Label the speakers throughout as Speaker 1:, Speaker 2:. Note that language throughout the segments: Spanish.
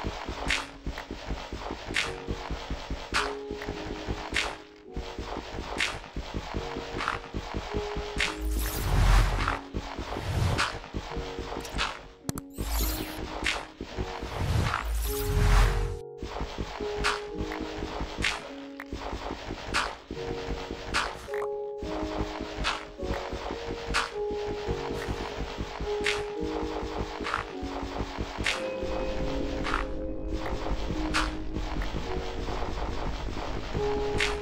Speaker 1: Thank you. Thank you.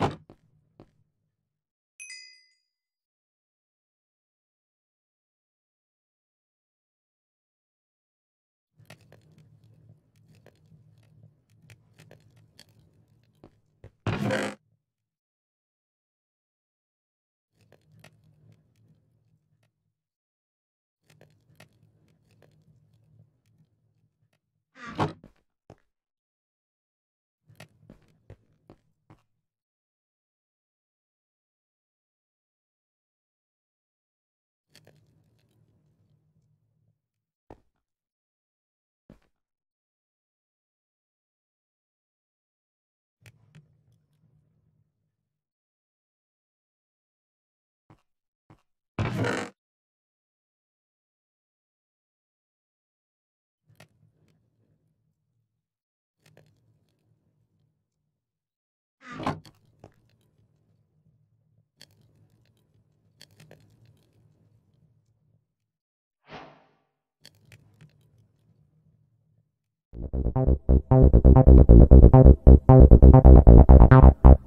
Speaker 1: 아. ¡Gracias por